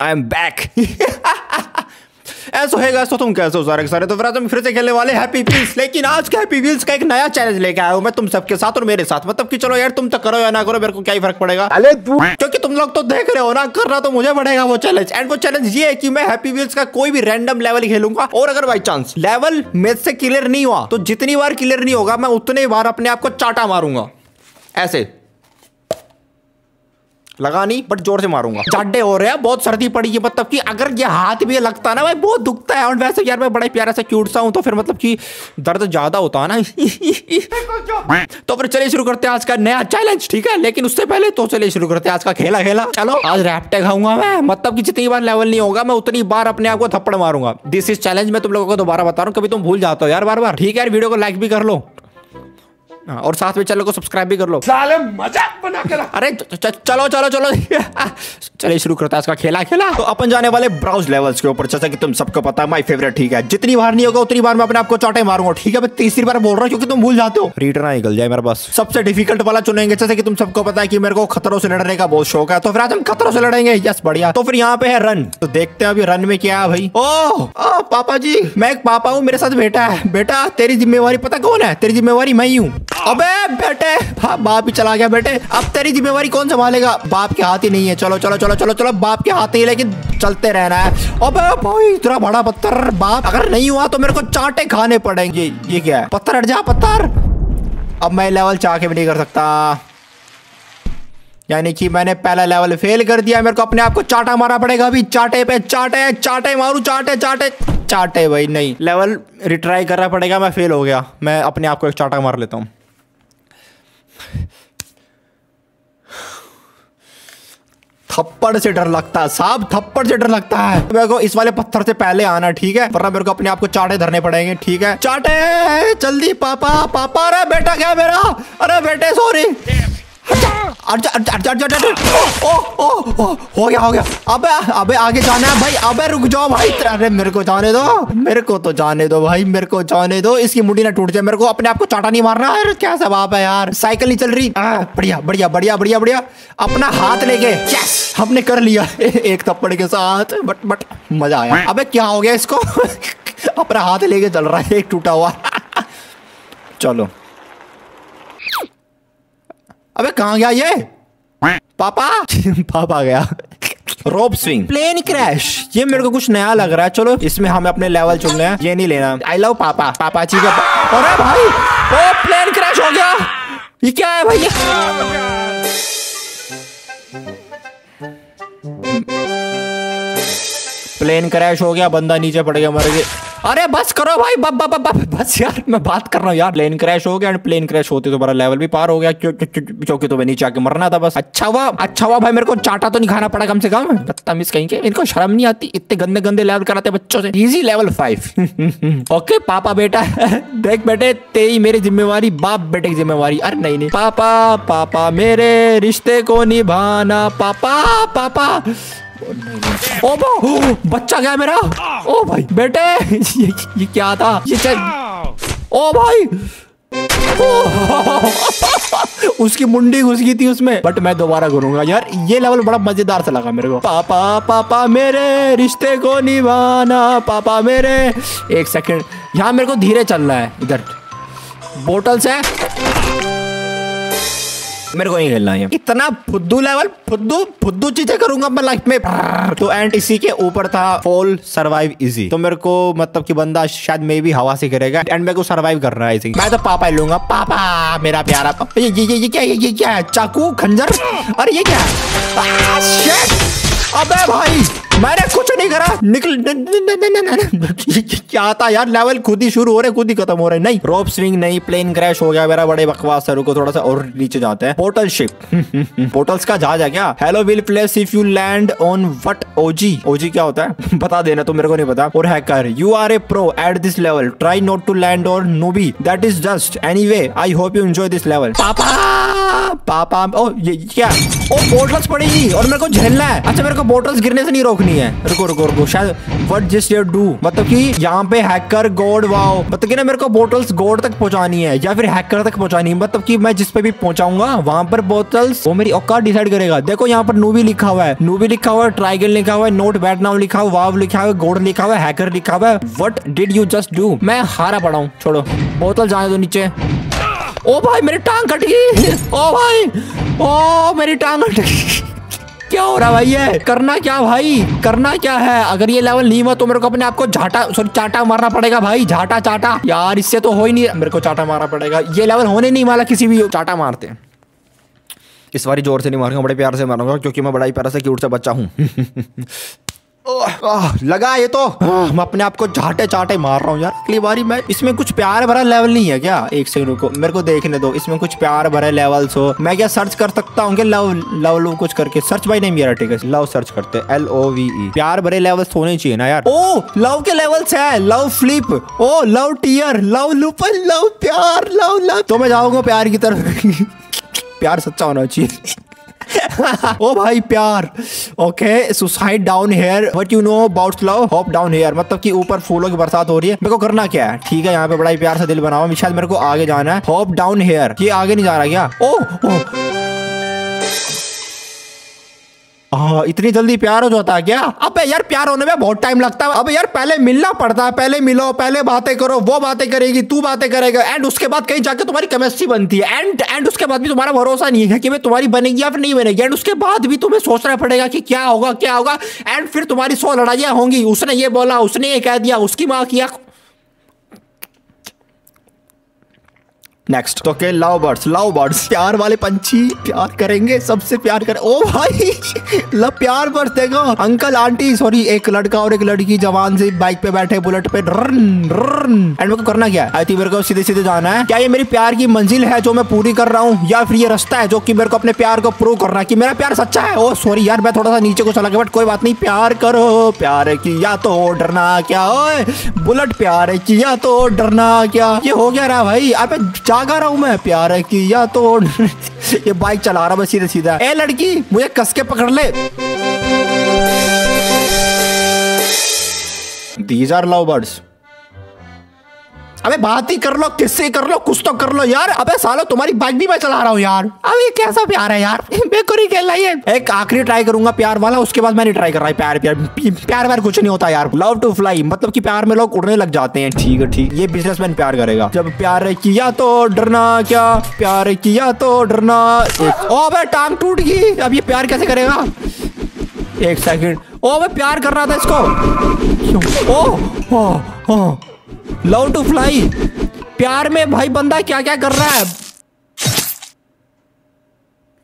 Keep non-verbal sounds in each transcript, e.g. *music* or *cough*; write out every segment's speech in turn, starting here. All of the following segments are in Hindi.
आई एम बैक ऐसा है तो तुम कैसे हो? सारे के सारे तो फिर हम फिर से खेलने वाले हैप्पी व्हील्स लेकिन आज के हैप्पी व्हील्स का एक नया चैलेंज लेके आया हूँ मैं तुम सबके साथ और मेरे साथ। मतलब कि चलो यार तुम तो करो या ना करो मेरे को क्या ही फ़र्क पड़ेगा? अरे तू क्योंकि तुम लोग तो देख रहे हो ना करना तो मुझे पड़ेगा वो चैलेंज एंड वो चैलेंज ये है कि मैं हैप्पी व्हील्स का कोई भी रैंडम लेवल खेलूँगा। और अगर बाई चांस लेवल मेरे से क्लियर नहीं हुआ तो जितनी बार क्लियर नहीं होगा मैं उतने बार अपने आप को चाटा मारूँगा। ऐसे। लगा नहीं, बट ज़ोर से मारूँगा। जाडे हो रहे हैं, बहुत सर्दी पड़ी है मतलब कि अगर ये हाथ भी लगता ना भाई, बहुत दुखता है। और वैसे यार, मैं बड़ा प्यारा सा क्यूट सा हूँ तो फिर मतलब कि दर्द ज़्यादा होता है ना। *laughs* तो फिर चलिए शुरू करते हैं आज का नया चैलेंज ठीक है? लेकिन उससे पहले तो चलिए शुरू करते हैं आज का खेला खेला चलो, आज रैपटे खाऊँगा मैं। मतलब कि जितनी बार लेवल नहीं होगा, मैं उतनी बार अपने आप को थप्पड़ मारूँगा। दिस इज़ चैलेंज मैं तुम लोगों को दोबारा बता रहा हूँ, कभी तुम भूल जाते हो यार बार बार ठीक है यार वीडियो को लाइक भी कर लो। और साथ में चैनल को सब्सक्राइब भी कर लो। साले मज़ाक बना कर अरे चलो चलो चलो। *laughs* चलिए शुरू करता है इसका खेला खेला। तो अपन जाने वाले ब्राउज लेवल्स के ऊपर जैसा कि तुम सबको पता है माय फेवरेट ठीक है। जितनी बार नहीं होगा उतनी बार मैं अपने आपको चौटे चाटे मारूँगा ठीक है? मैं तीसरी बार बोल रहा हूँ क्योंकि तुम भूल जाते हो। रीड ना निकल जाए मेरे पास। सबसे डिफ़िकल्ट वाला चुनेंगे जैसे कि तुम सबको पता है कि मेरे को खतरों से लड़ने का बहुत शौक है। तो फिर आज हम खतरों से लड़ेंगे। यस बढ़िया। तो फिर यहाँ पे है रन तो देखते हैं अभी रन में क्या है भाई। ओ ओ पापा जी मैं एक पापा हूँ मेरे साथ बेटा है। बेटा तेरी जिम्मेवारी पता कौन है? तेरी जिम्मेवारी मैं ही हूँ। अबे बेटे हाँ, बाप ही चला गया बेटे। अब तेरी जिम्मेवारी कौन संभालेगा? बाप के हाथ ही नहीं है। चलो चलो चलो चलो चलो बाप के हाथ ही लेकिन चलते रहना है। अबे भाई इतना बड़ा पत्थर बाप। अगर नहीं हुआ तो मेरे को चाटे खाने पड़ेंगे। ये क्या है? पत्थर हट जा पत्थर। अब मैं लेवल चाह के भी नहीं कर सकता। यानी कि मैंने पहला लेवल फेल कर दिया। मेरे को अपने आप को चाटा मारना पड़ेगा अभी। चाटे पे चाटे चाटे मारू चाटे चाटे। चाटे भाई नहीं। लेवल रिट्राई करना पड़ेगा मैं फेल हो गया। मैं अपने आप को एक चाटा मार लेता हूँ। थप्पड़ से डर लगता है, साहब, थप्पड़ से डर लगता है। मेरे को इस वाले पत्थर से पहले आना ठीक है? वरना मेरे को अपने आप को चाटे धरने पड़ेंगे, ठीक है? चाटे! जल्दी, पापा पापा, अरे बेटा, क्या मेरा? अरे बेटे सॉरी अर्ज़ अर्ज़ अर्ज़ अर्ज़ अर्ज़ ओ ओ ओ हो गया हो गया। अबे अबे आगे जाना है भाई। अबे रुक जाओ भाई। अरे मेरे को जाने दो। मेरे को तो जाने दो भाई मेरे को जाने दो। इसकी मुंडी ना टूट जाए। मेरे को अपने आप को चाटा नहीं मारना। क्या है यार। साइकिल नहीं चल रही। बढ़िया बढ़िया बढ़िया बढ़िया बढ़िया। अपना हाथ लेके। यस हमने कर लिया *laughs* एक थप्पड़ के साथ। बट बट मज़ा आया। अबे क्या हो गया इसको? *laughs* अपना हाथ लेके चल रहा है। एक टूटा हुआ। *laughs* चलो। अबे कहाँ गया ये? पापा? *laughs* पापा गया। रोप स्विंग। प्लेन क्रैश ये मेरे को कुछ नया लग रहा है। चलो इसमें हमें अपने लेवल चुनने हैं। ये नहीं लेना। आई लव पापा। पापा जी का अरे भाई ओ प्लेन क्रैश हो गया। ये क्या है भैया प्लेन क्रैश हो गया, बंदा नीचे पड़ गया, मर गया। अरे बस करो भाई बब बब बब बस यार, मैं बात कर रहा हूँ यार प्लेन क्रैश हो गया एंड प्लेन क्रैश होते तो बड़ा लेवल भी पार हो गया। क्यों, क्यों- क्यों- क्योंकि तो मैं नीचे आके मरना था बस। अच्छा हुआ अच्छा हुआ भाई, मेरे को चाटा तो नहीं खाना पड़ा कम से कम। बदतमीज कहीं के, इनको शर्म नहीं आती, इतने गंदे गंदे लेवल कराते बच्चों से। इजी लेवल फाइव ओके पापा बेटा, *laughs* देख बेटे, तेरी मेरी जिम्मेवारी, बाप बेटे की जिम्मेवारी। अरे नहीं नहीं। पापा पापा, मेरे रिश्ते को निभाना, पापा पापा। ओ बो ओ, बच्चा गया मेरा। ओ भाई बेटे ये, ये क्या था? ये चल। ओ भाई। उसकी मुंडी घुस गई थी उसमें। बट मैं दोबारा घूरूँगा। यार ये लेवल बड़ा मज़ेदार सा लगा मेरे को। पापा पापा मेरे रिश्ते को निभाना। पापा मेरे। एक सेकंड यहाँ मेरे को धीरे चलना है। इधर। बोटल्स है मेरे को नहीं खेलना है इतना फुद्दू लेवल फुद्दू फुद्दू चीज़ें करूँगा मैं लाइफ में। तो एंड इसी के ऊपर था फॉल सरवाइव इजी तो मेरे को मतलब कि बंदा शायद मे भी हवा से करेगा एंड मेरे को सरवाइव करना है मैं तो पापा लूँगा। पापा मेरा प्यारा पापा ये ये ये, क्या ये, क्या है? चाकू खंजर? अरे ये क्या है? अबे भाई! मैंने कुछ नहीं करा। निकल क्या था यार? लेवल खुद ही शुरू हो रहे, खुद ही खत्म हो रहे। नहीं। रोप स्विंग नहीं प्लेन क्रैश हो गया मेरा बड़े बकवास है रुको थोड़ा सा और नीचे जाते हैं। पोर्टल शिप पोर्टल्स का जहाज़ है क्या? Hello will place if you land on what OG OG क्या होता है? *laughs* बता देना तो मेरे को नहीं पता। और hacker you are a pro at this level try not to land और noobie that is just anyway I hope you enjoy this level पापा! पापा ओ, ये क्या? ओ बोटल्स पड़ेगी और मेरे को झेलना है। अच्छा मेरे को बोटल्स गिरने से नहीं रोकनी है। रुको रुको रुको, शायद व्हाट जस्ट यू डू मतलब कि यहाँ पे हैकर गोड वाओ मतलब कि ना मेरे को बोटल्स गोड तक पहुंचानी है, या फिर हैकर तक पहुंचानी है। मतलब कि मैं जिस पे भी पहुंचाऊँगा, वहाँ पर बोतल्स वो मेरी औकात डिसाइड करेगा। देखो, यहाँ पर नूबी लिखा हुआ है। नूबी लिखा हुआ है ट्राइगल लिखा हुआ है नोट बैट नाउ लिखा हुआ वाव लिखा हुआ गोड लिखा हुआ हैकर लिखा हुआ है। What did you just do मैं हारा पड़ा हूँ। छोड़ो। बोतल जाने दो नीचे। ओ भाई, मेरी टांग कट गई। ओ भाई, ओ, मेरी टांग कट गई। क्या हो रहा भाई ये? करना क्या भाई? करना क्या है? अगर ये लेवल नहीं हुआ तो मेरे को अपने आप को झाटा सॉरी चाटा मारना पड़ेगा भाई, झाटा, चाटा। यार, इससे तो हो ही नहीं मेरे को चाटा मारना पड़ेगा। ये लेवल होने नहीं वाला किसी भी चाटा मारते इस बारी ज़ोर से नहीं मारूँगा, बड़े प्यार से मारूँगा, क्योंकि मैं बड़ा ही प्यारा से क्यूट से बच्चा हूँ। *laughs* लगा ये तो। मैं अपने आप को झाटे चाटे मार रहा हूँ यार। अगली बारी मैं इसमें कुछ प्यार भरा लेवल नहीं है क्या? एक सेकंड रुको मेरे को देखने दो। इसमें कुछ प्यार भरे लेवल्स हो। मैं क्या सर्च कर सकता हूँ क्या लव लव लव कुछ करके? सर्च बाई नहीं मेरा ठीक है। लव सर्च करते एल ओ वी ई प्यार भरे लेवल्स होने चाहिए ना यार। ओ लव के लेवल्स है। लव फ्लिप ओ लव टीयर लव लुपल लव प्यार। लव लव तो मैं जाऊँगा प्यार की तरफ़। *laughs* प्यार सच्चा होना चाहिए। *laughs* ओ भाई प्यार। Okay suicide down here what you know about love hope down here मतलब कि ऊपर फूलों की बरसात हो रही है। मेरे को करना क्या है? ठीक है यहाँ पे बड़ा ही प्यार सा दिल बनाओ शायद मेरे को आगे जाना है। होप डाउन हेयर ये आगे नहीं जा रहा क्या? ओ, ओ हाँ इतनी जल्दी प्यार हो जाता है क्या? अबे यार, प्यार होने में बहुत टाइम लगता है। अबे यार, पहले मिलना पड़ता है, पहले मिलो, पहले बातें करो, वो बातें करेगी, तू बातें करेगा एंड उसके बाद कहीं जाके तुम्हारी केमिस्ट्री बनती है। एंड एंड उसके बाद भी तुम्हारा भरोसा नहीं है कि मैं तुम्हारी बनेगी या फिर नहीं बनेगी। एंड उसके बाद भी तुम्हें सोचना पड़ेगा कि क्या होगा क्या होगा। एंड फिर तुम्हारी सौ लड़ाइयाँ होंगी। उसने ये बोला, उसने ये कह दिया, उसकी माँ किया नेक्स्ट तो के लव बर्ड्स लव बर्ड्स प्यार वाले पंछी प्यार करेंगे, सबसे प्यार करें, ओ भाई! लव प्यार बर्ड्स देखो। अंकल, आंटी सॉरी एक लड़का और एक लड़की जवान से बाइक पे बैठे बुलेट पे रन एंड मेरे को करना क्या है? आई मेरे को सीधे सीधे जाना है। क्या ये मेरी प्यार की मंजिल है जो मैं पूरी कर रहा हूँ? या फिर ये रास्ता है जो की मेरे को अपने प्यार को प्रूव करना है कि मेरा प्यार सच्चा है? ओ सॉरी यार, मैं थोड़ा सा नीचे को चला गया बट कोई बात नहीं, प्यार करो। प्यार किया तो डरना क्या? बुलेट प्यार किया तो डरना क्या? ये हो गया रहा भाई। अबे जागा रहा हूँ मैं? प्यार है कि या तो *laughs* ये बाइक चला रहा मैं सीधे सीधा ए, लड़की, मुझे कस के पकड़ ले। दीज आर लव बर्ड्स अबे बात ही कर लो, किससे कर लो, कुछ तो कर लो यार। अबे सालो, तुम्हारी बाइक भी मैं चला रहा हूँ यार। अब ये कैसा प्यार है यार? *laughs* बेको नहीं खेल रहा है। एक आखिरी ट्राई करूँगा प्यार वाला, उसके बाद मैं नहीं ट्राई कर रहा है प्यार प्यार प्यार व्यार कुछ नहीं होता यार। लव टू फ्लाई मतलब कि प्यार में लोग उड़ने लग जाते हैं। ठीक है, ठीक। ये बिजनेसमैन प्यार करेगा। जब प्यार किया तो डरना क्या? प्यार किया तो डरना। ओ, अबे टांग टूट गई। अब ये प्यार कैसे करेगा? एक सेकंड ओ मैं प्यार कर रहा था इसको। ओ ओ ओ। लव टू फ्लाई प्यार में भाई बंदा क्या क्या कर रहा है?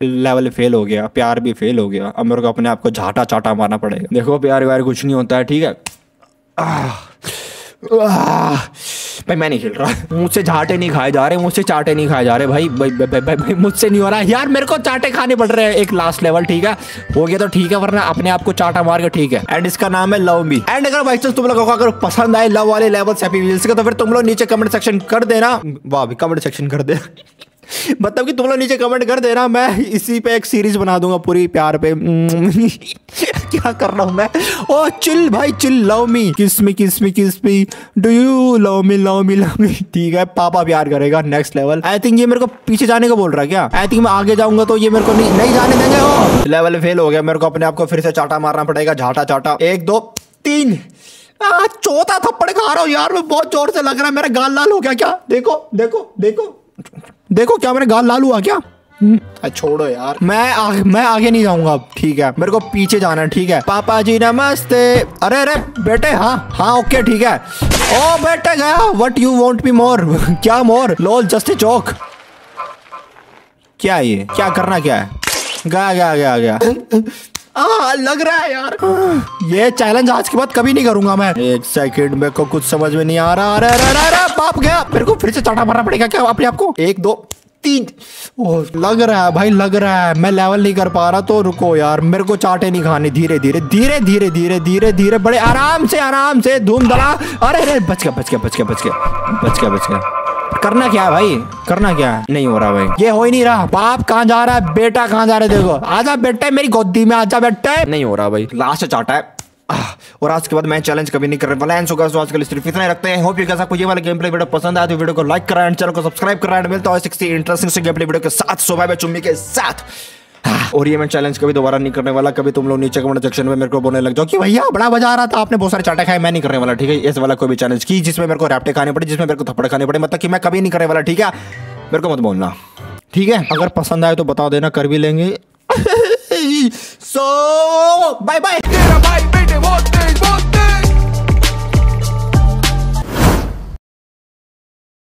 लेवल फेल हो गया, प्यार भी फेल हो गया। अब मेरे को अपने आप को झाटा चाटा मारना पड़ेगा। देखो प्यार व्यार कुछ नहीं होता है, ठीक है? भाई मैं नहीं खेल रहा। मुझसे झाटे नहीं खाए जा रहे मुझसे चाटे नहीं खाए जा रहे भाई भाई भाई भाई, भाई, भाई मुझसे नहीं हो रहा। यार मेरे को चाटे खाने पड़ रहे हैं। एक लास्ट लेवल ठीक है? हो गया तो ठीक है वरना अपने आप को चाटा मार के ठीक है। एंड इसका नाम है लव मी एंड अगर भाई तुम लोगों को अगर पसंद आए लव वाले लेवल से तो फिर तुम लोग नीचे कमेंट सेक्शन कर देना। वाह कमेंट सेक्शन कर दे। मतलब कि तुम लोग नीचे कमेंट कर देना मैं इसी पे एक सीरीज़ बना दूँगा पूरी प्यार पे। *laughs* क्या कर रहा हूँ मैं? ओ चिल भाई chill love me kiss me kiss me kiss me do you love me love me love me ठीक है पापा प्यार करेगा नेक्स्ट लेवल आई थिंक ये मेरे को पीछे जाने को बोल रहा है क्या? आई थिंक मैं आगे जाऊँगा तो ये मेरे को नहीं, नहीं जाने देंगे। ओ लेवल फेल हो गया मेरे को अपने आप को फिर से चाटा मारना पड़ेगा झाटा चाटा। एक दो तीन। चौथा थप्पड़ खा रहा हूँ यार मैं बहुत ज़ोर से लग रहा है मेरा गाल लाल हो गया क्या? देखो देखो देखो। देखो क्या मेरा गाल लाल हुआ क्या? छोड़ो यार। मैं आ, मैं आगे नहीं जाऊँगा अब ठीक है। मेरे को पीछे जाना है ठीक है। पापा जी नमस्ते। अरे अरे बेटे हाँ हाँ ओके ठीक है। ओ बेटे गया। What you want me more क्या मोर लोल जस्ट चौक क्या ये? क्या करना क्या है? गया गया गया गया। *laughs* आ, लग रहा है यार। ये चैलेंज आज के बाद कभी नहीं करूँगा मैं। एक सेकंड मेरे को कुछ समझ में नहीं आ रहा। अरे अरे अरे अरे बाप गया। मेरे को फिर से चाटा मारना पड़ेगा क्या अपने आपको एक दो तीन। ओ, लग रहा है भाई लग रहा है। मैं लेवल नहीं कर पा रहा तो रुको यार। मेरे को चाटे नहीं खाने। धीरे धीरे धीरे धीरे धीरे धीरे धीरे। बड़े आराम से आराम से धूम धड़ा अरे अरे बच गया बच गया बच गया बच गया बच गया बच गया। करना क्या है भाई? करना क्या है? नहीं हो रहा भाई। ये हो ही नहीं रहा। बाप कहाँ जा रहा है? बेटा कहाँ जा रहा है? देखो, आजा बेटा, मेरी गोदी में आजा बेटा। नहीं हो रहा भाई। लास्ट चाटा है। और आज के बाद मैं चैलेंज कभी नहीं कर रहा। वाला होगा तो आज कल सिर्फ़ इतना ही रखते हैं। होप यू कैसा आपको ये वाला गेम प्ले वीडियो पसंद आया तो वीडियो को लाइक करा चैनल को सब्सक्राइब करा मिलता है इंटरेस्टिंग से गेम प्ले वीडियो के साथ। सुबह में चुम्मी के साथ। और ये मैं चैलेंज कभी दोबारा नहीं करने वाला, कभी तुम लोग नीचे कमेंट सेक्शन में मेरे को बोलने लग जाओ कि भैया बड़ा मज़ा आ रहा था, आपने बहुत सारे चाटे खाए, मैं नहीं करने वाला, ठीक है? इस वाला कोई भी चैलेंज की जिसमें मेरे को रैप्टे खाने पड़े, जिसमें मेरे को थप्पड़ खाने पड़े मतलब कि मैं कभी नहीं करने वाला, ठीक है? मेरे को मत बोलना, ठीक है? अगर पसंद आए तो बता देना, कर भी लेंगे। सो बाय बाय